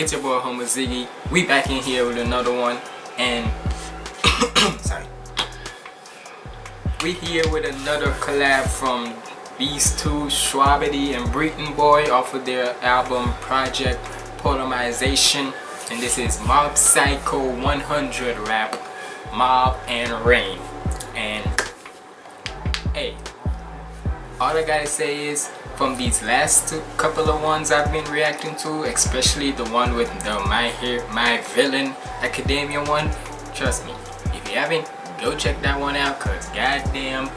It's your boy Humble Ziggy. We back in here with another one and sorry. We here with another collab from these two, Shwabadi and Breeton Boi off of their album Project Polymerization. And this is Mob Psycho 100 rap, Mob and Reigen. And hey, all I gotta say is from these last couple of ones I've been reacting to, especially the one with the My Hero My Villain Academia one. Trust me, if you haven't, go check that one out, cause goddamn,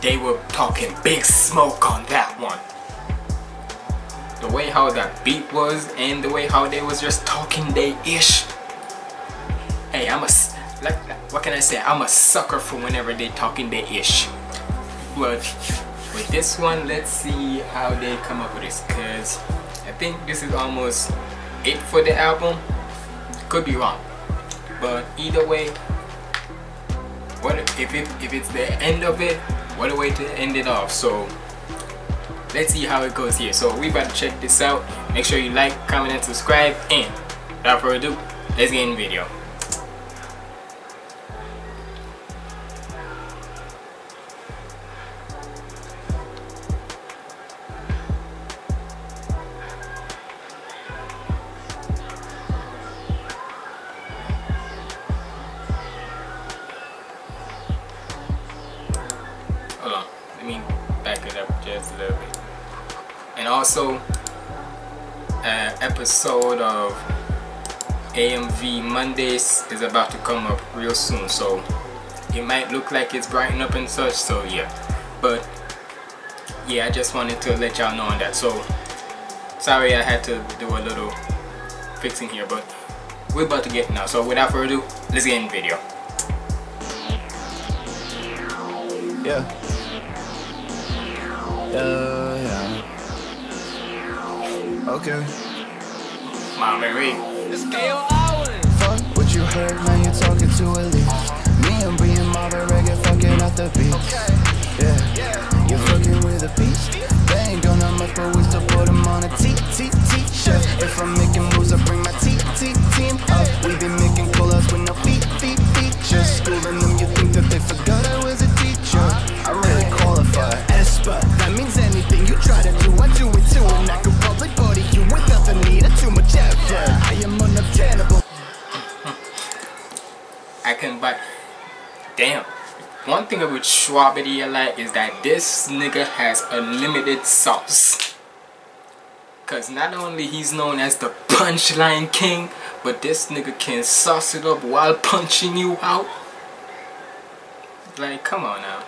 they were talking big smoke on that one. The way how that beat was and the way how they was just talking they ish. Hey, I'm a like what can I say? I'm a sucker for whenever they talking they ish. But with this one let's see how they come up with this because I think this is almost it for the album. Could be wrong but either way what if it if it's the end of it what a way to end it off. So let's see how it goes here. So we about to check this out. Make sure you like comment and subscribe and without further ado let's get in the video also an episode of AMV Mondays is about to come up real soon so it might look like it's brighten up and such so yeah. But yeah I just wanted to let y'all know on that. So sorry I had to do a little fixing here but we're about to get now. So without further ado let's get in the video. Yeah. Uh, Yeah, yeah. Okay. Mama Ray Fuck what you heard, now you talking to a leak. Me and Brian Marvin reggae fucking at the beach. Yeah. You're fucking with a beast. They ain't doing that much, but we still put them on a T, T, T-shirt. If I'm making moves, I bring my T, T, team up. We been making One thing about I like is that this nigga has unlimited sauce. Cause not only he's known as the punchline king, but this nigga can sauce it up while punching you out. Like, come on now.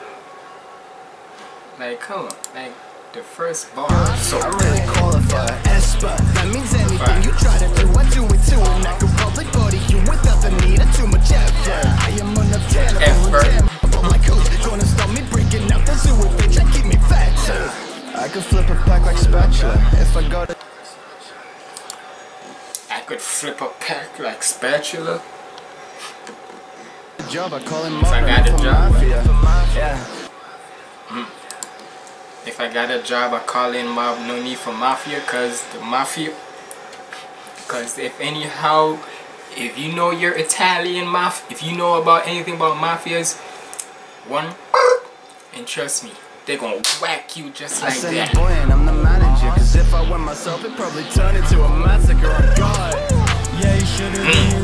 Like, come on. Like, the first bar. So, I really qualify. Esper, that means anything you try to do, I do it too. And I probably body you flip a pack like spatula. Job, I call him If I got a job, Mafia. Yeah. Hmm. If I got a job, I call in mob. No need for mafia, cause the mafia. Cause if anyhow, if you know your Italian mafia, if you know about anything about mafias, one, and trust me, they gonna whack you just I like send that. boy and I'm the manager. Cause if I went myself, it'd probably turn into a massacre. On God. Yeah,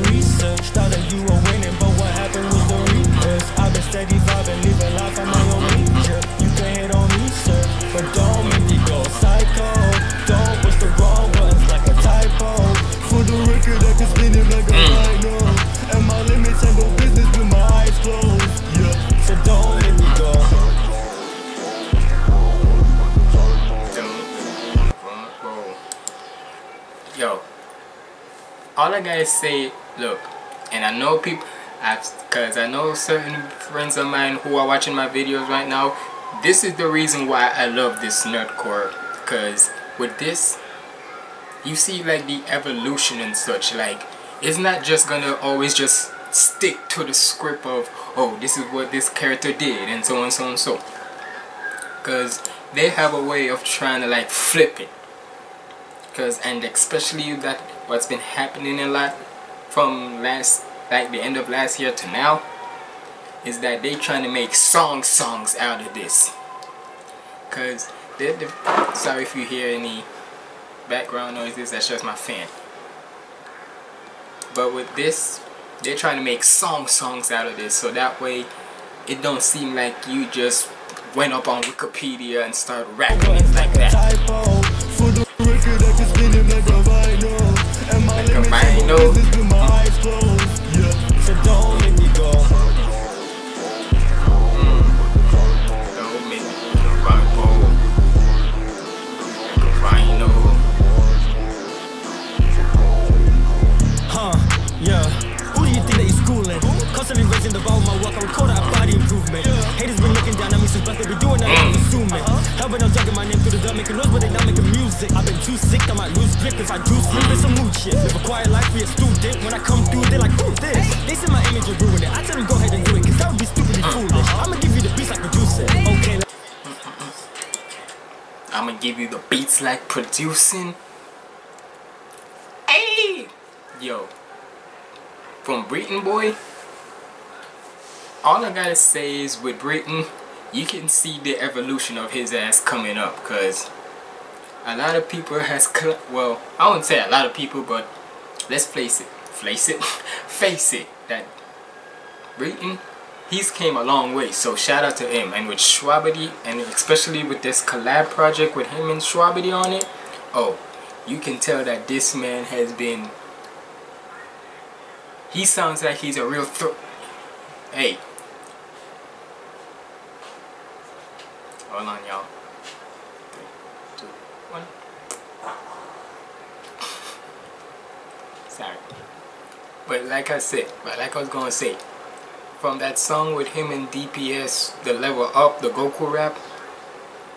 all I gotta say, look, and I know people, because I know certain friends of mine who are watching my videos right now, this is the reason why I love this nerdcore, because with this, you see like the evolution and such, like, it's not just gonna always just stick to the script of, oh, this is what this character did, and so on, so on, so. Because they have a way of trying to like flip it Cause and especially that what's been happening a lot from last like the end of last year to now is that they trying to make song songs out of this. Cause they, they sorry if you hear any background noises, that's just my fan. But with this, they're trying to make song songs out of this so that way it don't seem like you just went up on Wikipedia and started rapping it like that. My work, I record a body improvement. Haters been looking down at me since birth, they been doing that, I'm assuming. Helping them dragging my name through the dirt, making noise, but they not making music. I've been too sick, I might lose grip if I do slip, it's a mood shift. Live a quiet life, be a student. When I come through, they like, who's this? They say my image will ruin it. I tell them go ahead and do it, cause that would be stupidly foolish. I'ma give you the beats like producer. Okay, I'ma give you the beats like producing. Hey! Yo. From Breeton Boi, all I gotta say is with Breeton, you can see the evolution of his ass coming up because a lot of people has well I wouldn't say a lot of people but let's face it face it face it that Breeton he's came a long way. So shout out to him. And with Shwabadi and especially with this collab project with him and Shwabadi on it oh you can tell that this man has been he sounds like he's a real hey hold on y'all three two one sorry but like I said but like I was gonna say from that song with him and DPS, the level up, the Goku rap.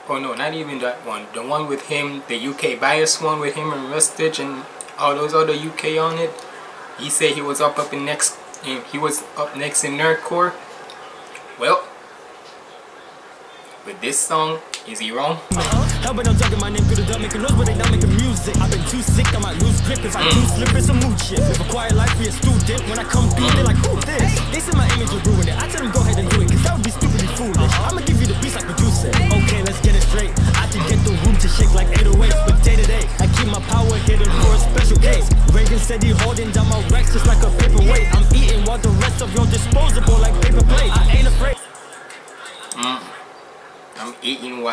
Oh no, not even that one. The one with him, the UK bias one with him and Rustage and all those other UK on it. He said he was up up in next. He was up next in Nerdcore. Well, with this song, is he wrong? Helping them dragging my name the dirt, making noise, but they not making music. I've been too sick, I might lose grip if I do slip. It's a mood shift. Live a quiet life, be a student. When I come through, they like, who's this? They say my image will ruin it.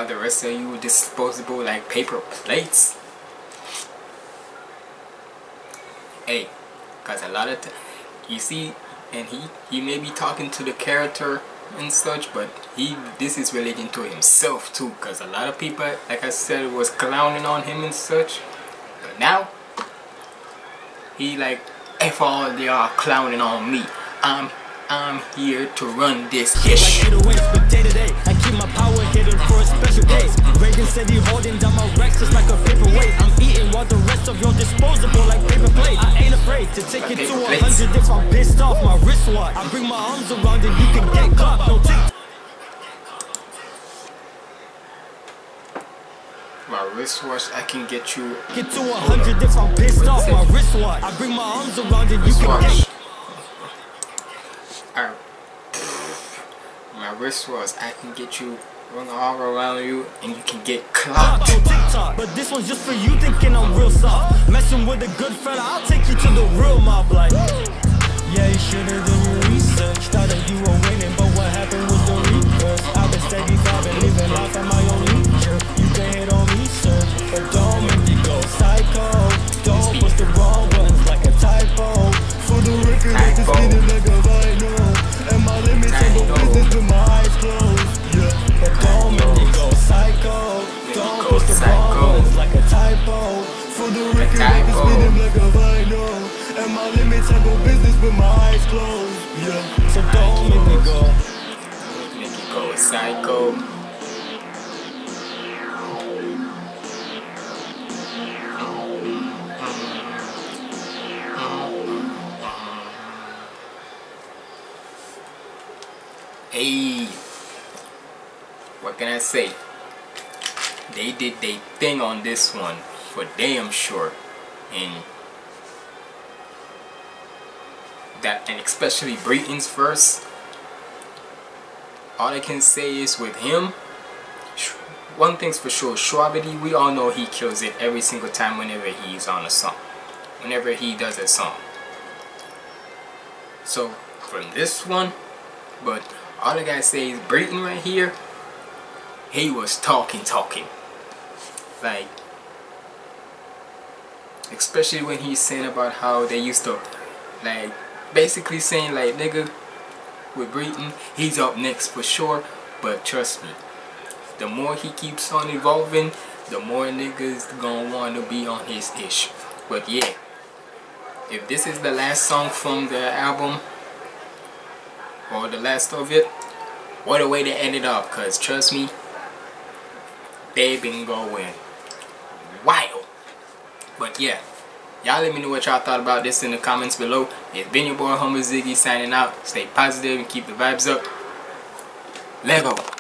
The rest of you disposable like paper plates. Hey, cause a lot of you see, and he he may be talking to the character and such, but he this is relating to himself too. Cause a lot of people, like I said, was clowning on him and such, but now he like if all they are clowning on me. I'm I'm here to run this like ish. 808s, but day to day, I keep my power hidden for a special case. Reigen said he holding down my racks just like a paperweight. I'm eating while the rest of y'all disposable like paper plate. I ain't afraid to take it to a hundred if I'm pissed off my wristwatch. I bring my arms around and you can get caught. No tick. My wristwatch, I can get you Get to a hundred if I'm pissed off my wristwatch. I bring my arms around and you can get My wristwatch, I can get you run all around you and you can get clocked TikTok. But this one's just for you thinking I'm real soft. Messing with a good fella, I'll take you to the real mob like. Yeah, you should've ain't no business with my eyes closed. Yeah, so don't make me go. Make you go psycho. Hey, what can I say? They did their thing on this one. for damn sure. And that and especially Breeton's verse. All I can say is with him, one thing's for sure, Shwabadi, we all know he kills it every single time whenever he's on a song. Whenever he does a song. So from this one, but all I gotta say is Breeton right here, he was talking talking. Like especially when he's saying about how they used to like basically saying like nigga with Breeton, he's up next for sure, but trust me, the more he keeps on evolving, the more niggas gonna want to be on his ish. But yeah, if this is the last song from the album, or the last of it, what a way to end it up, cause trust me, they've been going wild. But yeah. Y'all let me know what y'all thought about this in the comments below. It's been your boy Humble Ziggy signing out. Stay positive and keep the vibes up. Lego.